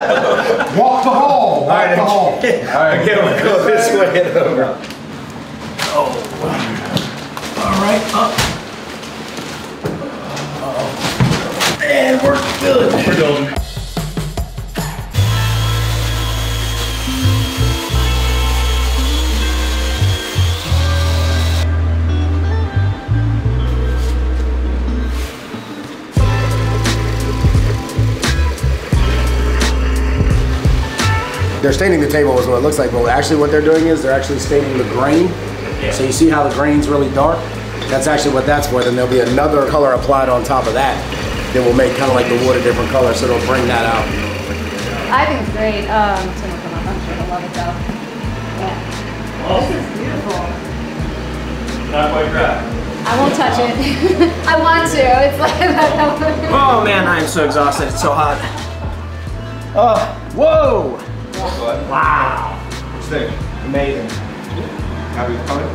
Walk the hall. Walk the hall. All right, again, we'll go this way and over. Oh. All right, up. Uh-oh. And we're good. We're building. They're staining the table is what it looks like, but actually what they're doing is they're actually staining the grain. So you see how the grain's really dark? That's actually what that's for. Then there'll be another color applied on top of that that will make kind of like the wood a different color, so it'll bring that out. I think it's great. Um, Tim will come up. I'm sure he'll love it though. Yeah. This is beautiful. Not quite right. I won't touch it. I want to. It's like Oh man, I am so exhausted. It's so hot. Oh, whoa! Wow. What you think? Amazing. Happy with coming?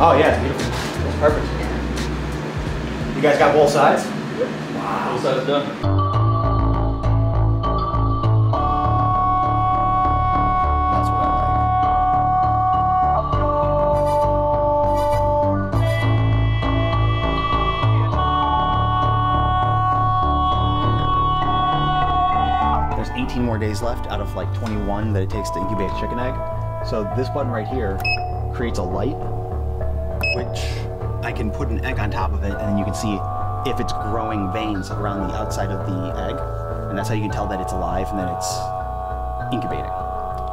Oh yeah, it's beautiful. It's perfect. You guys got both sides? Both sides done. 18 more days left out of like 21 that it takes to incubate a chicken egg. So this button right here creates a light, which I can put an egg on top of it, and then you can see if it's growing veins around the outside of the egg, and that's how you can tell that it's alive and then it's incubating.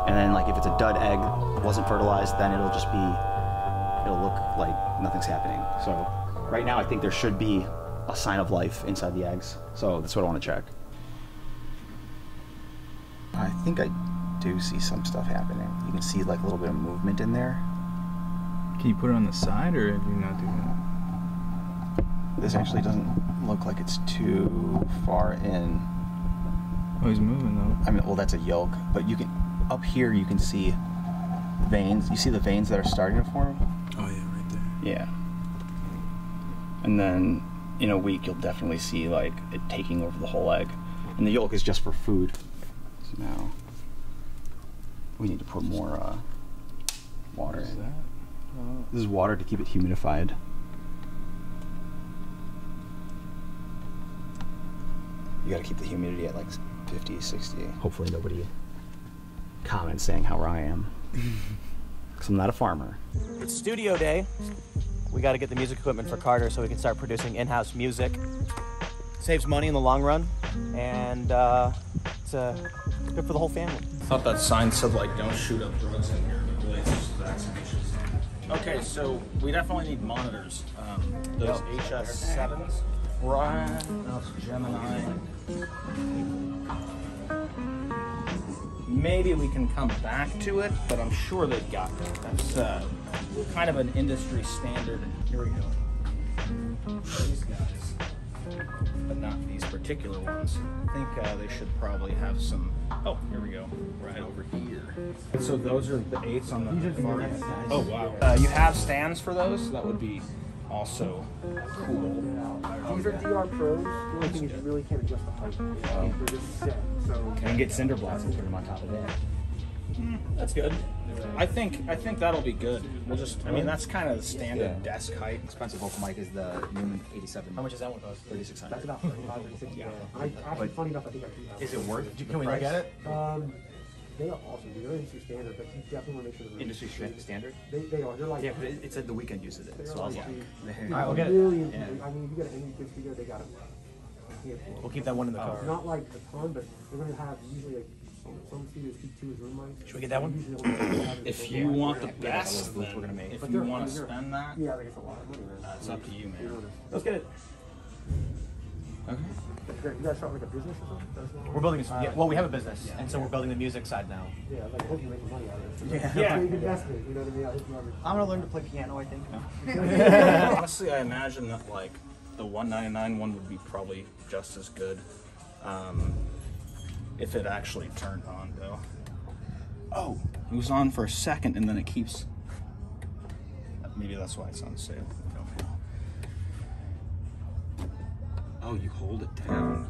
And then like if it's a dud egg, wasn't fertilized, then it'll just be, it'll look like nothing's happening. So right now I think there should be a sign of life inside the eggs. So that's what I want to check. I think I do see some stuff happening. You can see like a little bit of movement in there. Can you put it on the side, or have you not doing that? This actually doesn't look like it's too far in. Oh, he's moving though. I mean, well, that's a yolk, but you can up here you can see veins. You see the veins that are starting to form. Oh yeah, right there. Yeah. And then in a week you'll definitely see like it taking over the whole egg, and the yolk is just for food. So now we need to put more uh, water in. That. This is water to keep it humidified. You gotta keep the humidity at like 50, 60. Hopefully nobody comments saying how I am. Because I'm not a farmer. It's studio day. We got to get the music equipment for Carter so we can start producing in-house music. Saves money in the long run, and uh, it's uh, good for the whole family. I thought that sign said like don't shoot up drugs in here, but really it's just vaccinations. Okay, so we definitely need monitors. Um, those HS7s. Right. Now it's Gemini. Maybe we can come back to it, but I'm sure they've got that. That's uh, kind of an industry standard. Here we go. These guys, but not these particular ones. I think uh, they should probably have some. Oh, here we go. Right over here. So those are the eights on the far end. Oh wow. Uh, you have stands for those? That would be also cool. These are DR Pros. The only thing is you really can't adjust the height. They're just set. So And get cinder blocks and put them on top of that. That's good. I think I think that'll be good. We'll just. I mean, that's kind of the standard Yeah. desk height. Expensive vocal mic is the Neumann 87. How much does that one cost? 3600. that's about 35 or 60. I actually, funny enough, I think I do have. Is it worth? Can we look at it? Um, they are awesome. They're industry standard, but you definitely want to make sure they're Industry sta- standard? They, they are. They're like. Yeah, but it, it said the Weeknd uses it. So I was like. like, All right, we'll get it. Yeah. I mean, if you got any good studio, they got a handful. We'll keep that one in the car. Not like a ton, but they're going to have usually like some, some studios keep two as room. Should we get that one? Usually only have it If a you room want the that's best, what then we're gonna make. if But you they're- want to they're- spend that, Yeah, I think it's a lot of money. man. uh, it's up to you, man. Let's get it. Okay. You guys start like a business or something? That's what- We're building. A, yeah, well, we have a business, and so we're building the music side now. Yeah, like I hope you're making money out of it. Yeah. It's a big investment, you know what I mean? I hope you have I'm gonna learn to play piano. I think. Honestly, I imagine that like the 199 one would be probably just as good, um, if it actually turned on though. Oh, it was on for a second and then it keeps. Maybe that's why it's on sale. Oh, you hold it down.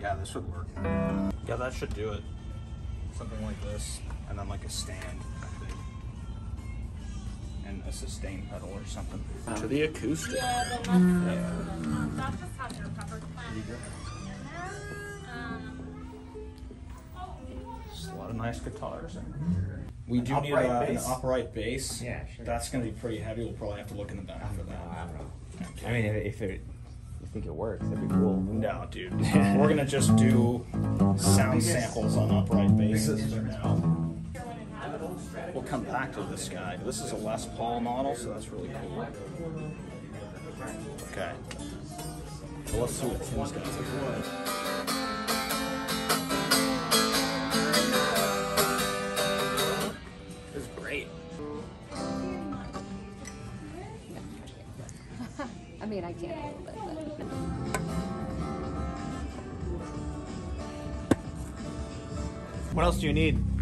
Yeah, this would work. Yeah, that should do it. Something like this, and then like a stand. And a sustain pedal or something. To the acoustic. Yeah, the um, that just has your pepper Just a lot of nice guitars in here. We do An need upright uh, an upright bass. Yeah, sure. That's going to be pretty heavy. We'll probably have to look in the back for that. I mean, if, if it, you think it works, that'd be cool. No, dude. We're gonna just do sound samples on upright basses for now. We'll come back to this guy. This is a Les Paul model, so that's really cool. Okay. So let's see what Tim's got. This is great. I mean, I can't hold it, but. What else do you need?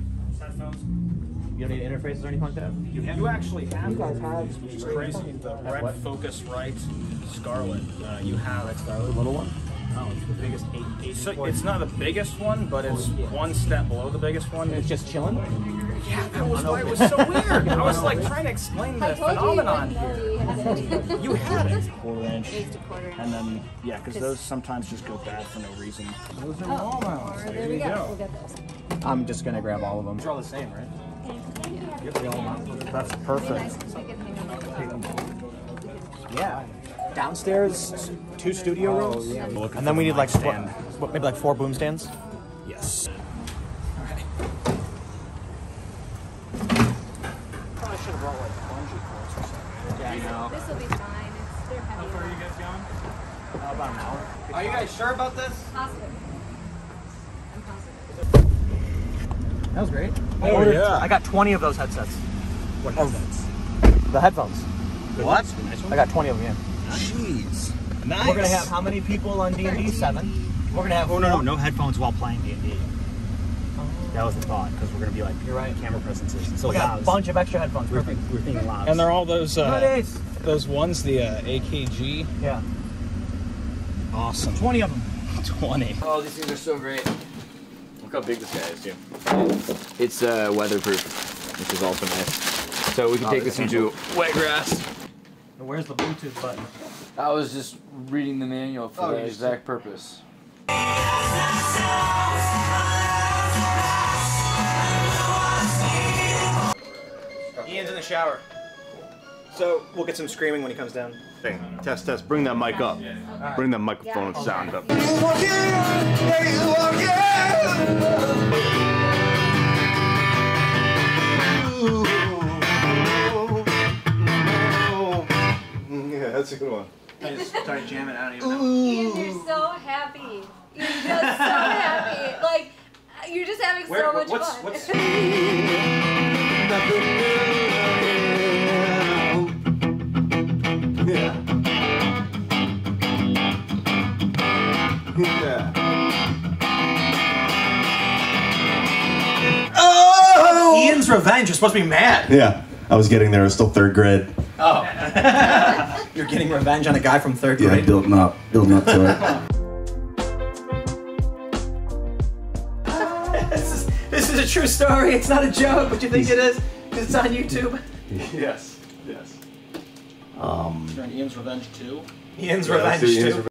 Headphones. You don't need interfaces or anything like that? You, you actually have You guys these, have which is crazy. The Red? Focus Right Scarlet. Uh, you have Red Scarlett, little one? Oh, it's the biggest eight. eight So it's not the biggest one, but it's one step below the biggest one. It's just chilling. Yeah, that was why it was so weird. I was like trying to explain the I told you you phenomenon here. you had it. You. Quarter inch. Eight to quarter inch. And then, yeah, because those sometimes just go bad for no reason. Those are Oh, wall or mounts. there There we you go. go. We'll get those. I'm just gonna grab all of them. They're all the same, right? That's Nice, perfect. 'cause we can hang on. Yeah. Downstairs, two studio oh, rooms. Looking And then we need like mic four, stand. what, maybe like four boom stands. Yes. Probably should have brought like bungee cords or something. Yeah, I know. This will be fine. It's, they're heavy. How far are you guys going? How about an hour? Are you guys sure about this? Positive. I'm positive. That was great. I Oh, ordered- yeah. I got 20 of those headsets. What headsets? The headphones. What? I got 20 of them. Yeah. Jeez. Nice. We're gonna have how many people on D and D? Seven. We're gonna have. Oh no, no, no headphones while playing D and D. That was the thought because we're gonna be like You're right. camera presences. So We got loud. a bunch of extra headphones. We're, Perfect. we're thinking loud. And they're all those uh, Nice. those ones, the uh, AKG. Yeah. Awesome. 20 of them. 20. Oh, these things are so great. Look how big this guy is, too. It's uh, weatherproof, which is also nice. So we can take this into wet grass. Where's the Bluetooth button? I was just reading the manual for Oh, that you exact purpose. Ian's in the shower. So we'll get some screaming when he comes down. Thing. Test, test. Bring that mic up. Bring that microphone and sound up. Yeah, that's a good one. I just started jamming. I don't even Ian, you're so happy. You're just so happy. Like, you're just having Where- so much what's- fun. what's- Yeah. Yeah. Ian's revenge. You're supposed to be mad. Yeah. I was getting there. I was still third grade. Oh. You're getting revenge on a guy from third grade? Yeah, building up, building up to this, is, this is a true story. It's not a joke, but you think it is. 'Cause It's on YouTube. yes. Yes. Um. Ian's Revenge 2. Ian's Yeah, let's revenge do Ian's too.